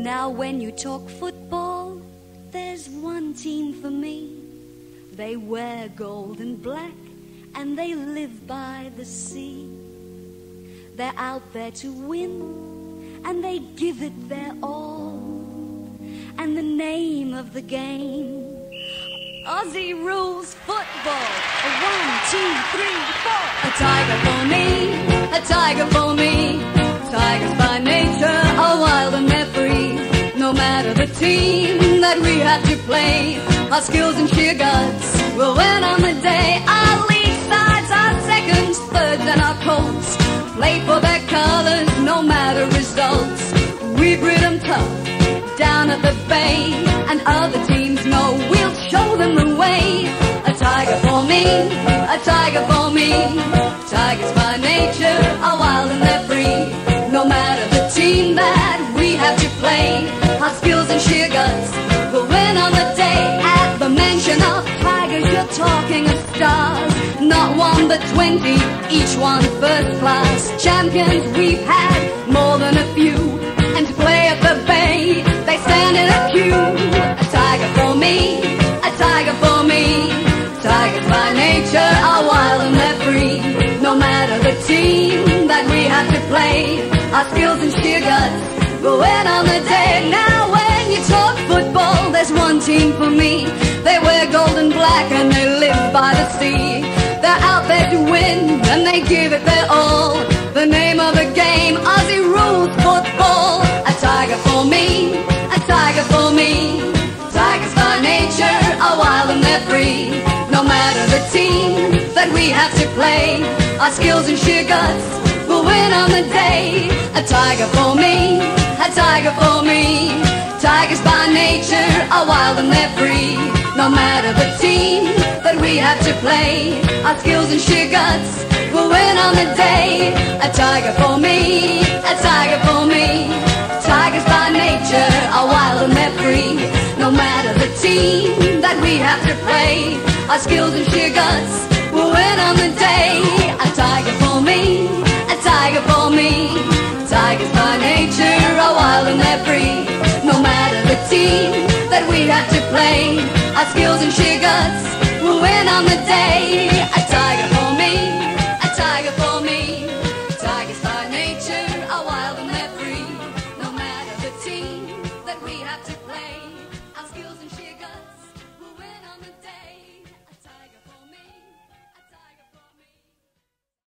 Now, when you talk football, there's one team for me. They wear gold and black and they live by the sea. They're out there to win and they give it their all. And the name of the game, Aussie rules football. A one, two, three, four. A tiger for me, a tiger for me. Tigers team that we have to play, our skills and sheer guts will win on the day. Our lead sides, our seconds, thirds, and our colts play for their colors, no matter results. We breed them tough down at the bay, and other teams know we'll show them the way. A tiger for me, a tiger for me. Tigers by nature sheer guts will win on the day. At the mention of tigers, you're talking of stars. Not one but twenty, each one first class. Champions we've had more than a few. And to play at the bay, they stand in a queue. A tiger for me, a tiger for me. Tigers by nature are wild and they're free. No matter the team that we have to play, our skills and sheer guts will win on the day. Now one for me. They wear gold and black and they live by the sea. They're out there to win and they give it their all. The name of the game, Aussie rules football. A tiger for me, a tiger for me. Tigers by nature are wild and they're free. No matter the team that we have to play, our skills and sheer guts will win on the day. A tiger for me, are wild and they're free. No matter the team that we have to play, our skills and sheer guts will win on the day. A tiger for me, a tiger for me. Tigers by nature are wild and they're free. No matter the team that we have to play, our skills and sheer guts will win on the day. A tiger for me, a tiger for me. Tigers by nature are wild and they're free. No matter the team we have to play, our skills and sheer guts will win on the day.